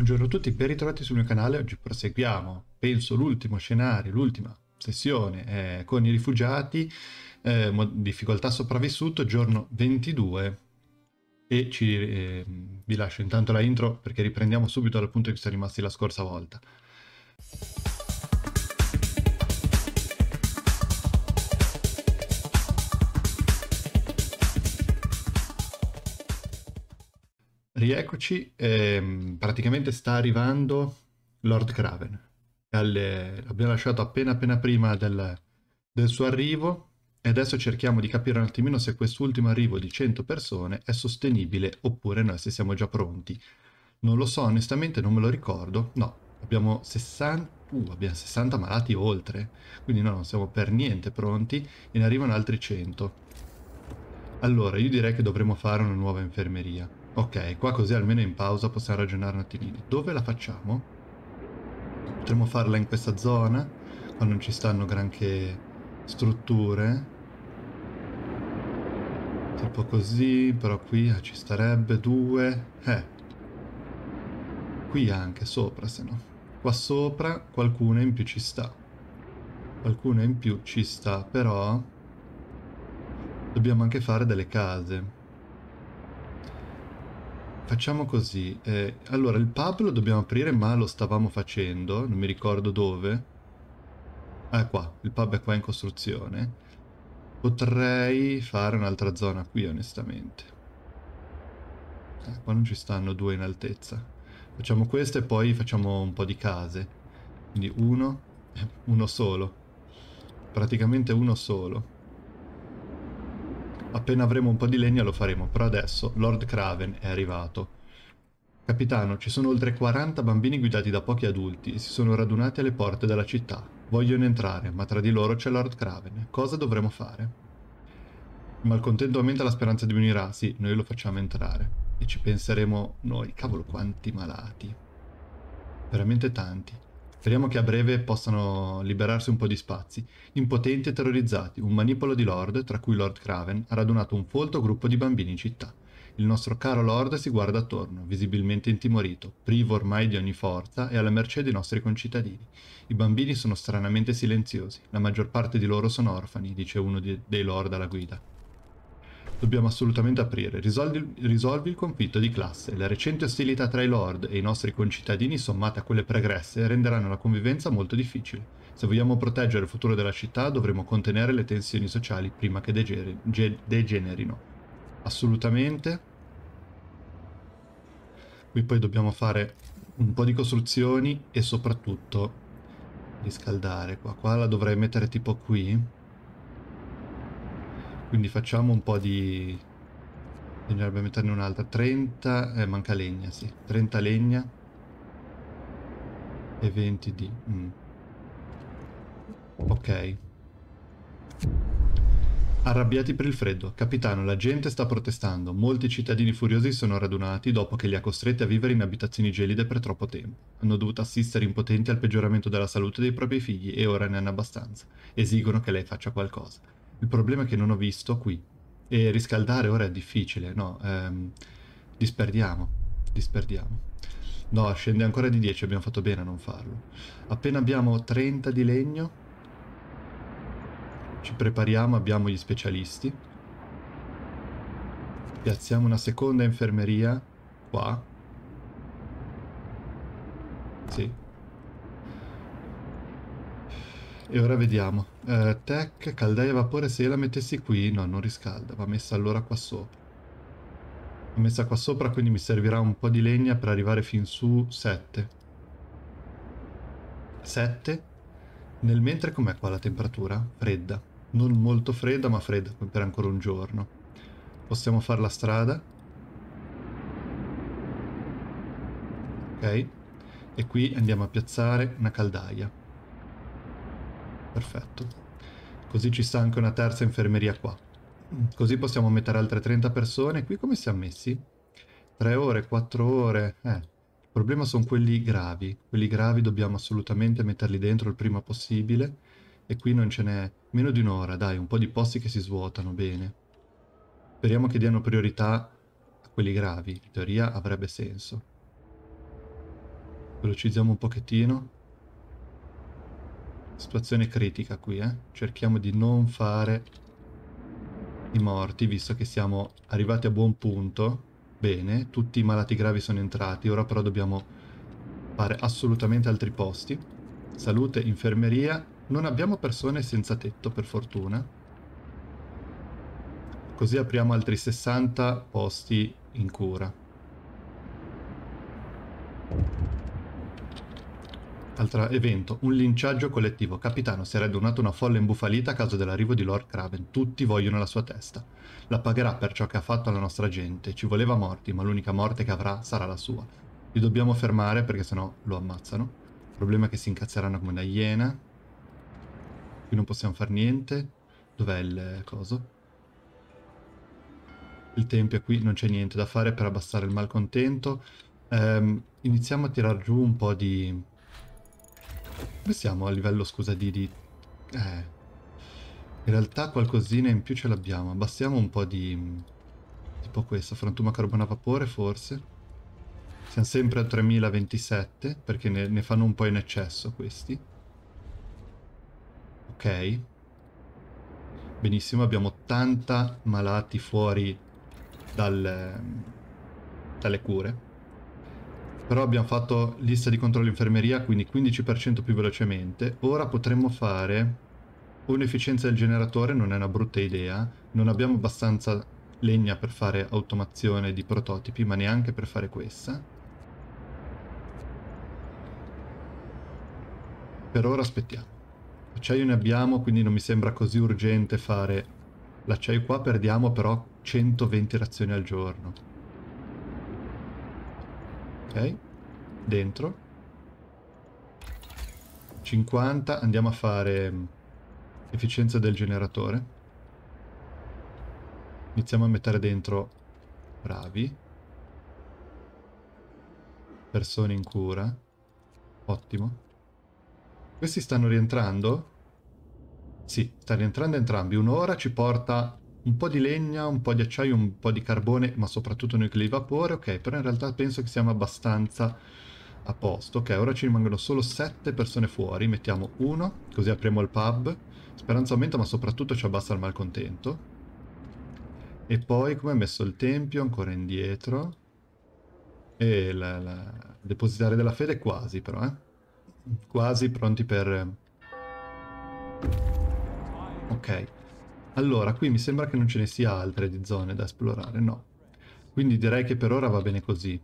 Buongiorno a tutti, ben ritrovati sul mio canale. Oggi proseguiamo, penso, l'ultimo scenario, l'ultima sessione eh, con i rifugiati, eh, difficoltà sopravvissuto, giorno 22. E ci, eh, vi lascio intanto la intro perché riprendiamo subito dal punto in cui siamo rimasti la scorsa volta. Rieccoci, ehm, praticamente sta arrivando Lord Craven. Alle... L'abbiamo lasciato appena appena prima del, del suo arrivo e adesso cerchiamo di capire un attimino se quest'ultimo arrivo di 100 persone è sostenibile oppure noi se siamo già pronti. Non lo so, onestamente non me lo ricordo. No, abbiamo 60, uh, abbiamo 60 malati oltre, quindi no, non siamo per niente pronti e ne arrivano altri 100. Allora, io direi che dovremmo fare una nuova infermeria. Ok, qua così almeno in pausa possiamo ragionare un attimino. Dove la facciamo? Potremmo farla in questa zona, qua non ci stanno granché strutture. Tipo così, però qui ah, ci starebbe due. Eh. Qui anche, sopra se no. Qua sopra qualcuna in più ci sta. Qualcuna in più ci sta, però... Dobbiamo anche fare delle case. Facciamo così. Eh, allora, il pub lo dobbiamo aprire, ma lo stavamo facendo. Non mi ricordo dove. Ah, qua. Il pub è qua in costruzione. Potrei fare un'altra zona qui, onestamente. Eh, qua non ci stanno due in altezza. Facciamo questo e poi facciamo un po' di case. Quindi uno, uno solo. Praticamente uno solo. Appena avremo un po' di legna lo faremo, però adesso Lord Craven è arrivato. Capitano, ci sono oltre 40 bambini guidati da pochi adulti e si sono radunati alle porte della città. Vogliono entrare, ma tra di loro c'è Lord Craven. Cosa dovremo fare? Il malcontento aumenta, la speranza diminuirà. Sì, noi lo facciamo entrare. E ci penseremo noi. Cavolo, quanti malati. Veramente tanti. Speriamo che a breve possano liberarsi un po' di spazi. Impotenti e terrorizzati, un manipolo di Lord, tra cui Lord Craven, ha radunato un folto gruppo di bambini in città. Il nostro caro Lord si guarda attorno, visibilmente intimorito, privo ormai di ogni forza e alla mercé dei nostri concittadini. I bambini sono stranamente silenziosi, la maggior parte di loro sono orfani, dice uno dei Lord alla guida. Dobbiamo assolutamente aprire. Risolvi, risolvi, il conflitto di classe. Le recenti ostilità tra i lord e i nostri concittadini, sommate a quelle pregresse, renderanno la convivenza molto difficile. Se vogliamo proteggere il futuro della città, dovremo contenere le tensioni sociali prima che degenerino. Assolutamente. Qui poi dobbiamo fare un po' di costruzioni e soprattutto riscaldare qua. Qua la dovrei mettere tipo qui. Quindi facciamo un po' di... Bisognerebbe metterne un'altra. 30... Eh, manca legna, sì. 30 legna. E 20 di... Mm. Ok. Arrabbiati per il freddo. Capitano, la gente sta protestando. Molti cittadini furiosi sono radunati dopo che li ha costretti a vivere in abitazioni gelide per troppo tempo. Hanno dovuto assistere impotenti al peggioramento della salute dei propri figli e ora ne hanno abbastanza. Esigono che lei faccia qualcosa. Il problema è che non ho visto qui. E riscaldare ora è difficile, no? Ehm, disperdiamo. Disperdiamo. No, scende ancora di 10, abbiamo fatto bene a non farlo. Appena abbiamo 30 di legno, ci prepariamo, abbiamo gli specialisti. Piazziamo una seconda infermeria qua. Sì, E ora vediamo. Eh, tech, caldaia vapore, se io la mettessi qui... No, non riscalda, va messa allora qua sopra. Va messa qua sopra, quindi mi servirà un po' di legna per arrivare fin su 7. 7. Nel mentre com'è qua la temperatura? Fredda. Non molto fredda, ma fredda per ancora un giorno. Possiamo fare la strada. Ok. E qui andiamo a piazzare una caldaia. Perfetto. Così ci sta anche una terza infermeria qua. Così possiamo mettere altre 30 persone. Qui come siamo messi? 3 ore, 4 ore. Eh, il problema sono quelli gravi. Quelli gravi dobbiamo assolutamente metterli dentro il prima possibile. E qui non ce n'è meno di un'ora, dai, un po' di posti che si svuotano, bene. Speriamo che diano priorità a quelli gravi. In teoria avrebbe senso. Velocizziamo un pochettino. Situazione critica qui, eh. Cerchiamo di non fare i morti, visto che siamo arrivati a buon punto. Bene, tutti i malati gravi sono entrati, ora però dobbiamo fare assolutamente altri posti. Salute, infermeria. Non abbiamo persone senza tetto, per fortuna. Così apriamo altri 60 posti in cura. Altro evento, un linciaggio collettivo. Capitano, si è radunato una folla imbufalita a causa dell'arrivo di Lord Craven. Tutti vogliono la sua testa. La pagherà per ciò che ha fatto alla nostra gente. Ci voleva morti, ma l'unica morte che avrà sarà la sua. Li dobbiamo fermare perché sennò lo ammazzano. Il problema è che si incazzeranno come una iena. Qui non possiamo fare niente. Dov'è il coso? Il tempio qui non c'è niente da fare per abbassare il malcontento. Um, iniziamo a tirar giù un po' di come siamo a livello, scusa, di... di... Eh... In realtà qualcosina in più ce l'abbiamo. Abbassiamo un po' di... Tipo questo, frantuma carbone a vapore forse. Siamo sempre a 3027 perché ne, ne fanno un po' in eccesso questi. Ok. Benissimo, abbiamo 80 malati fuori dal, dalle cure. Però abbiamo fatto lista di controllo infermeria, quindi 15% più velocemente. Ora potremmo fare un'efficienza del generatore, non è una brutta idea. Non abbiamo abbastanza legna per fare automazione di prototipi, ma neanche per fare questa. Per ora aspettiamo. Acciaio ne abbiamo, quindi non mi sembra così urgente fare l'acciaio qua. Perdiamo però 120 razioni al giorno. Ok, dentro. 50, andiamo a fare efficienza del generatore. Iniziamo a mettere dentro bravi. Persone in cura. Ottimo. Questi stanno rientrando? Sì, stanno rientrando entrambi. Un'ora ci porta un po' di legna, un po' di acciaio, un po' di carbone, ma soprattutto nuclei di vapore, ok, però in realtà penso che siamo abbastanza a posto. Ok, ora ci rimangono solo 7 persone fuori, mettiamo uno, così apriamo il pub. Speranza aumenta, ma soprattutto ci abbassa il malcontento. E poi, come è messo il tempio, ancora indietro. E il depositario della fede quasi, però, eh. Quasi pronti per... Ok. Allora, qui mi sembra che non ce ne sia altre di zone da esplorare, no. Quindi direi che per ora va bene così.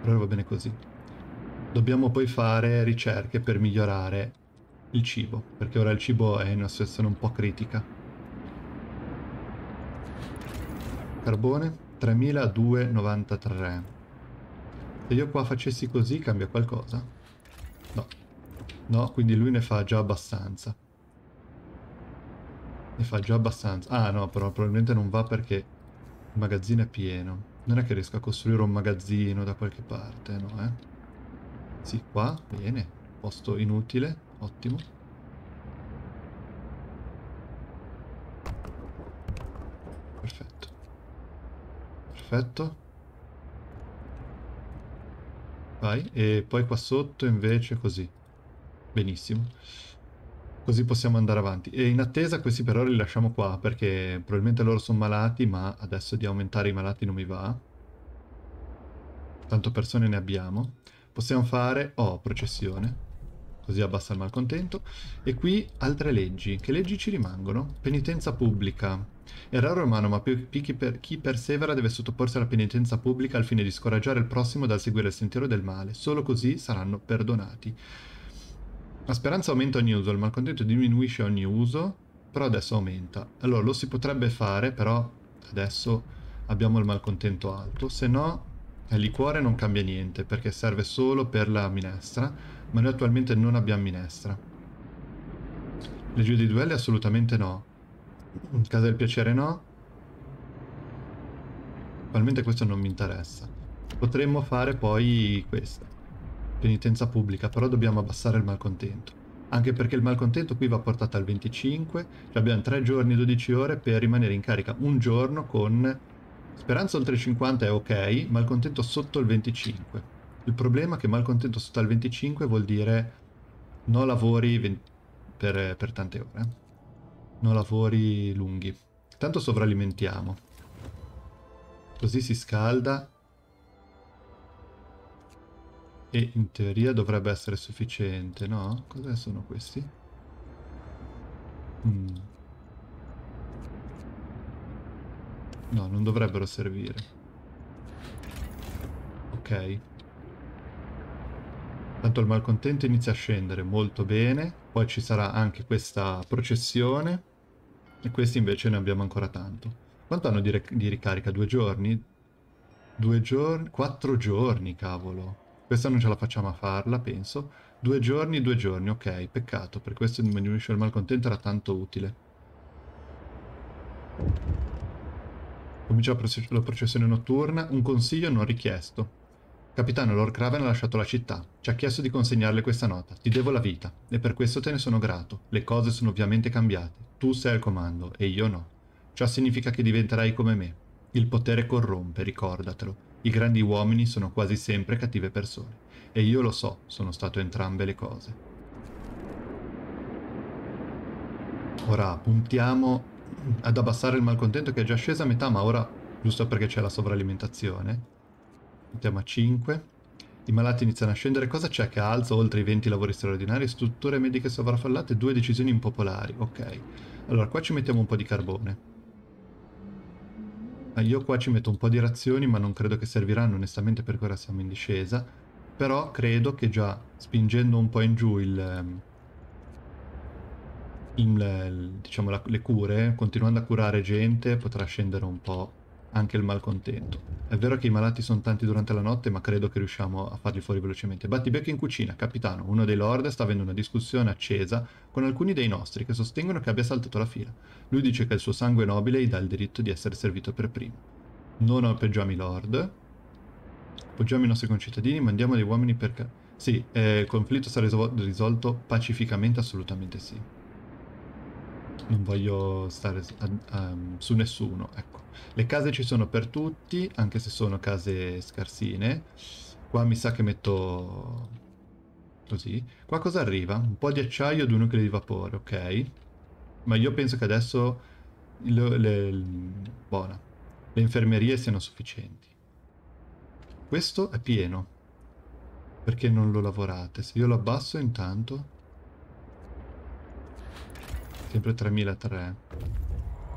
Per ora va bene così. Dobbiamo poi fare ricerche per migliorare il cibo, perché ora il cibo è in una situazione un po' critica. Carbone 3293. Se io qua facessi così cambia qualcosa? No. No, quindi lui ne fa già abbastanza. Ne fa già abbastanza. Ah no, però probabilmente non va perché il magazzino è pieno. Non è che riesco a costruire un magazzino da qualche parte, no, eh? Sì, qua, bene. Posto inutile, ottimo. Perfetto. Perfetto. Vai, e poi qua sotto invece così. Benissimo. Così possiamo andare avanti. E in attesa questi per ora li lasciamo qua, perché probabilmente loro sono malati, ma adesso di aumentare i malati non mi va. Tanto persone ne abbiamo. Possiamo fare... Oh, processione. Così abbassa il malcontento. E qui altre leggi. Che leggi ci rimangono? Penitenza pubblica. È raro umano, ma chi persevera deve sottoporsi alla penitenza pubblica al fine di scoraggiare il prossimo dal seguire il sentiero del male. Solo così saranno perdonati. La speranza aumenta ogni uso, il malcontento diminuisce ogni uso, però adesso aumenta. Allora lo si potrebbe fare, però adesso abbiamo il malcontento alto, se no il liquore non cambia niente, perché serve solo per la minestra, ma noi attualmente non abbiamo minestra. Legge dei duelli assolutamente no. Casa del piacere no. Attualmente questo non mi interessa. Potremmo fare poi questa penitenza pubblica, però dobbiamo abbassare il malcontento. Anche perché il malcontento qui va portato al 25, cioè abbiamo 3 giorni e 12 ore per rimanere in carica un giorno con speranza oltre il 50 è ok, malcontento sotto il 25. Il problema è che malcontento sotto al 25 vuol dire non lavori per, per tante ore. Eh. Non lavori lunghi. Tanto sovralimentiamo. Così si scalda. E in teoria dovrebbe essere sufficiente, no? Cosa sono questi? Mm. No, non dovrebbero servire. Ok. Tanto il malcontento inizia a scendere molto bene. Poi ci sarà anche questa processione. E questi invece ne abbiamo ancora tanto. Quanto hanno di, di ricarica? Due giorni? Due giorni? Quattro giorni, cavolo. Questa non ce la facciamo a farla, penso. Due giorni, due giorni, ok. Peccato, per questo diminuisce il malcontento era tanto utile. Comincia la, proce la processione notturna. Un consiglio non richiesto. Capitano, Lord Craven ha lasciato la città. Ci ha chiesto di consegnarle questa nota. Ti devo la vita. E per questo te ne sono grato. Le cose sono ovviamente cambiate. Tu sei al comando e io no. Ciò significa che diventerai come me. Il potere corrompe, ricordatelo. I grandi uomini sono quasi sempre cattive persone. E io lo so, sono stato entrambe le cose. Ora puntiamo ad abbassare il malcontento che è già sceso a metà, ma ora, giusto perché c'è la sovralimentazione, Mettiamo a 5. I malati iniziano a scendere. Cosa c'è che alza oltre i 20 lavori straordinari? Strutture mediche sovraffollate, due decisioni impopolari. Ok. Allora, qua ci mettiamo un po' di carbone. Ah, io qua ci metto un po' di razioni, ma non credo che serviranno onestamente perché ora siamo in discesa. Però credo che già spingendo un po' in giù il... Ehm, il, diciamo, la, le cure, continuando a curare gente, potrà scendere un po' anche il malcontento. È vero che i malati sono tanti durante la notte, ma credo che riusciamo a farli fuori velocemente. Battibecco in cucina, capitano. Uno dei lord sta avendo una discussione accesa con alcuni dei nostri che sostengono che abbia saltato la fila. Lui dice che il suo sangue nobile gli dà il diritto di essere servito per primo. Non appoggiamo i lord. Appoggiamo i nostri concittadini, mandiamo dei uomini per... Sì, eh, il conflitto sarà risolto pacificamente, assolutamente sì non voglio stare um, su nessuno, ecco. Le case ci sono per tutti, anche se sono case scarsine. Qua mi sa che metto così. Qua cosa arriva? Un po' di acciaio e due nuclei di vapore, ok. Ma io penso che adesso le, le, buona, le infermerie siano sufficienti. Questo è pieno. Perché non lo lavorate? Se io lo abbasso intanto... Sempre 3003.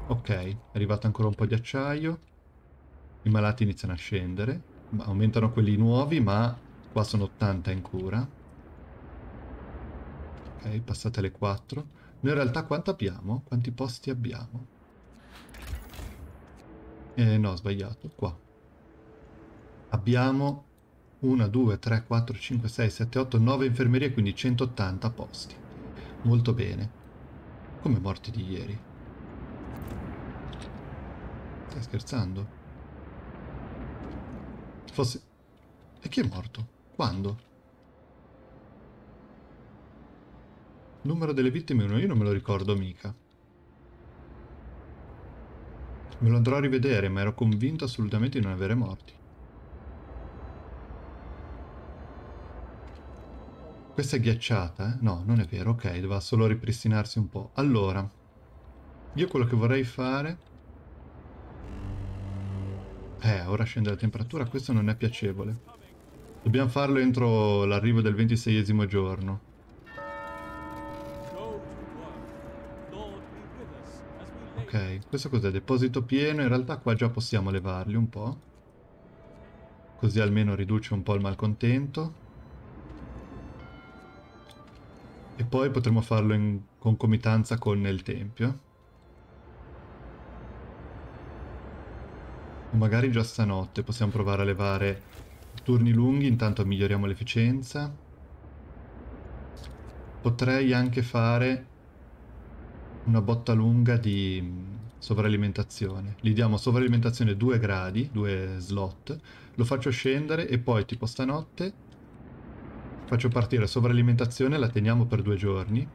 Ok, è arrivato ancora un po' di acciaio. I malati iniziano a scendere. Aumentano quelli nuovi, ma qua sono 80 in cura. Ok, passate le 4. Noi in realtà quanto abbiamo? Quanti posti abbiamo? Eh, no, ho sbagliato. Qua. Abbiamo 1, 2, 3, 4, 5, 6, 7, 8, 9 infermerie, quindi 180 posti. Molto bene. Come morti di ieri? Stai scherzando? Fosse... E chi è morto? Quando? Numero delle vittime uno, io non me lo ricordo mica. Me lo andrò a rivedere, ma ero convinto assolutamente di non avere morti. Questa è ghiacciata, eh? No, non è vero, ok, doveva solo ripristinarsi un po'. Allora, io quello che vorrei fare... Eh, ora scende la temperatura, questo non è piacevole. Dobbiamo farlo entro l'arrivo del ventiseiesimo giorno. Ok, questo cos'è? Deposito pieno, in realtà qua già possiamo levarli un po'. Così almeno riduce un po' il malcontento. E poi potremo farlo in concomitanza con il tempio. O magari già stanotte possiamo provare a levare turni lunghi, intanto miglioriamo l'efficienza. Potrei anche fare una botta lunga di sovralimentazione. Gli diamo sovralimentazione 2 gradi, 2 slot, lo faccio scendere e poi tipo stanotte Faccio partire sovralimentazione, la teniamo per due giorni.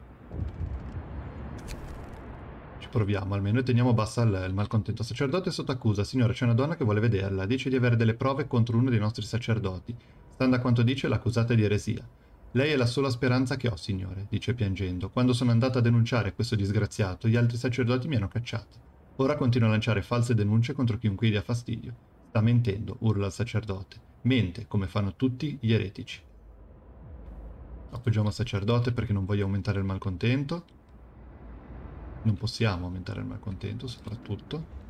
Ci proviamo almeno e teniamo bassa il, il malcontento. Sacerdote sotto accusa. Signore, c'è una donna che vuole vederla. Dice di avere delle prove contro uno dei nostri sacerdoti. Stando a quanto dice, l'accusata di eresia. Lei è la sola speranza che ho, signore, dice piangendo. Quando sono andata a denunciare questo disgraziato, gli altri sacerdoti mi hanno cacciato. Ora continua a lanciare false denunce contro chiunque gli dia fastidio. Sta mentendo, urla il sacerdote. Mente, come fanno tutti gli eretici. Appoggiamo il sacerdote perché non voglio aumentare il malcontento. Non possiamo aumentare il malcontento, soprattutto.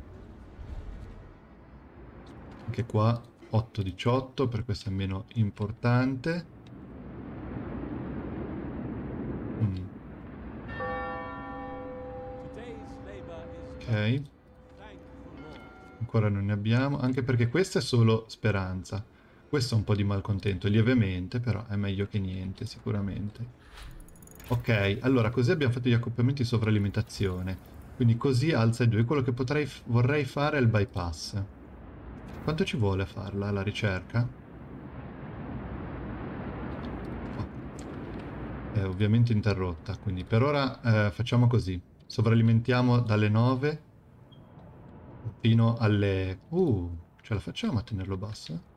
Anche qua 8-18, per questo è meno importante. Mm. Ok. Ancora non ne abbiamo, anche perché questa è solo speranza. Questo è un po' di malcontento, lievemente, però è meglio che niente, sicuramente. Ok, allora così abbiamo fatto gli accoppiamenti di sovralimentazione. Quindi così alza i due. Quello che potrei, vorrei fare è il bypass. Quanto ci vuole a farla, la ricerca? Oh. È ovviamente interrotta, quindi per ora eh, facciamo così. Sovralimentiamo dalle 9 fino alle... Uh, ce la facciamo a tenerlo basso?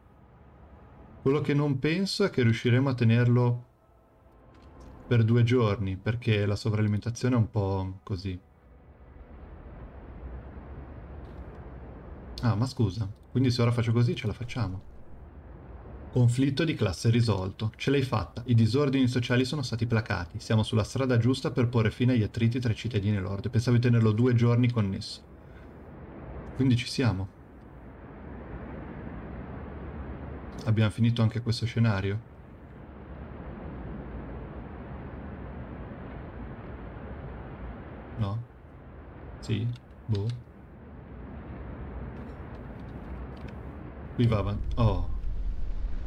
Quello che non penso è che riusciremo a tenerlo per due giorni, perché la sovralimentazione è un po' così. Ah, ma scusa, quindi se ora faccio così ce la facciamo. Conflitto di classe risolto. Ce l'hai fatta. I disordini sociali sono stati placati. Siamo sulla strada giusta per porre fine agli attriti tra i cittadini e l'orde. Pensavo di tenerlo due giorni connesso. Quindi ci siamo. Abbiamo finito anche questo scenario? No? Sì? Boh. Qui va avanti. Oh.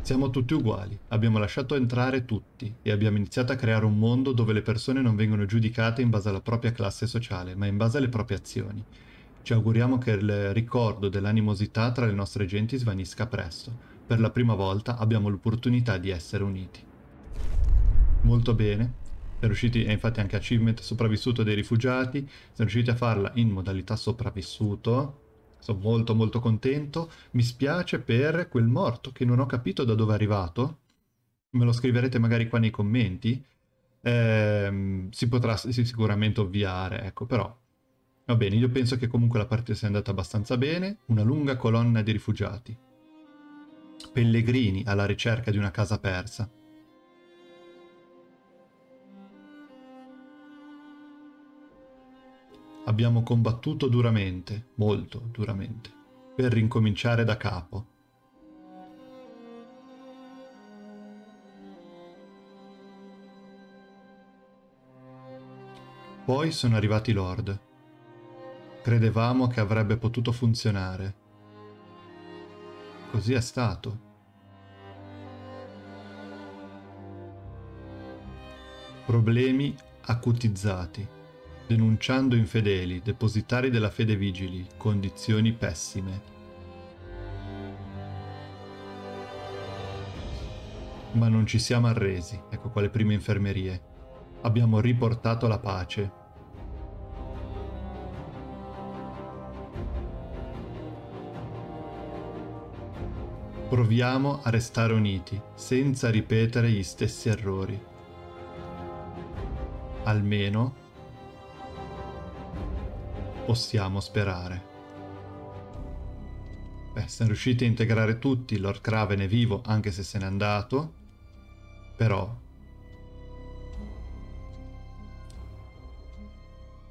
Siamo tutti uguali. Abbiamo lasciato entrare tutti e abbiamo iniziato a creare un mondo dove le persone non vengono giudicate in base alla propria classe sociale, ma in base alle proprie azioni. Ci auguriamo che il ricordo dell'animosità tra le nostre genti svanisca presto. Per la prima volta abbiamo l'opportunità di essere uniti. Molto bene, siamo riusciti, e infatti anche achievement sopravvissuto dei rifugiati, siamo riusciti a farla in modalità sopravvissuto, sono molto molto contento, mi spiace per quel morto che non ho capito da dove è arrivato, me lo scriverete magari qua nei commenti, eh, si potrà sicuramente ovviare, ecco, però va bene, io penso che comunque la partita sia andata abbastanza bene, una lunga colonna di rifugiati, pellegrini alla ricerca di una casa persa, Abbiamo combattuto duramente, molto duramente, per rincominciare da capo. Poi sono arrivati Lord. Credevamo che avrebbe potuto funzionare. Così è stato. Problemi acutizzati denunciando infedeli, depositari della fede vigili, condizioni pessime. Ma non ci siamo arresi, ecco qua le prime infermerie. Abbiamo riportato la pace. Proviamo a restare uniti, senza ripetere gli stessi errori. Almeno possiamo sperare. Beh, siamo riusciti a integrare tutti, Lord Craven è vivo anche se se n'è andato, però...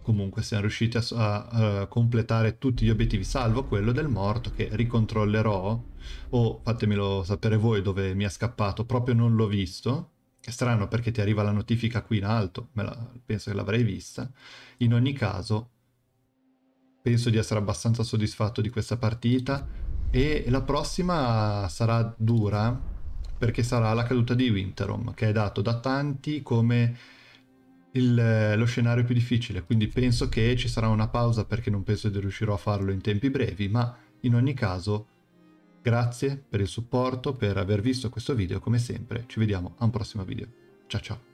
Comunque siamo riusciti a, a, a, completare tutti gli obiettivi, salvo quello del morto che ricontrollerò, o fatemelo sapere voi dove mi è scappato, proprio non l'ho visto. È strano perché ti arriva la notifica qui in alto, la, penso che l'avrei vista. In ogni caso penso di essere abbastanza soddisfatto di questa partita e la prossima sarà dura perché sarà la caduta di Winterom che è dato da tanti come il, lo scenario più difficile. Quindi penso che ci sarà una pausa perché non penso di riuscirò a farlo in tempi brevi ma in ogni caso grazie per il supporto per aver visto questo video. Come sempre ci vediamo a un prossimo video. Ciao ciao